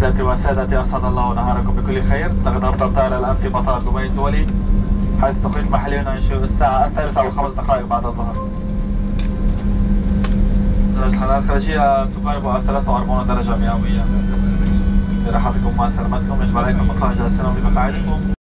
سيداتي وسادتي أسعد الله نهاركم بكل خير. لقد أفطرت على الآن في مطار دبي الدولي حيث تخرج محليا الساعة الثالثة وخمس دقائق بعد الظهر. درجة الحرارة الخارجية تقارب 43 درجة مئوية. براحتكم راحتكم وسلامتكم يجب عليكم بقاء جالسين في مقاعدكم